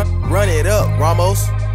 Run, run it up, Ramos.